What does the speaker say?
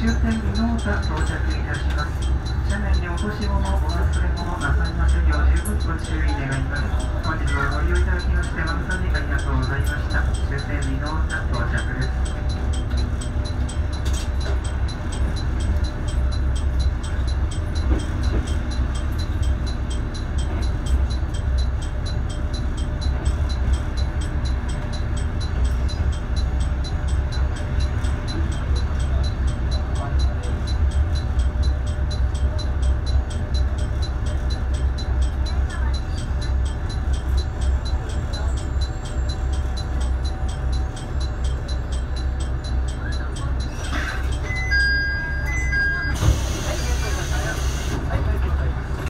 終点伊能田到着いたします。車内にお越し物お忘れ物なさいませんよう十分ご注意願います。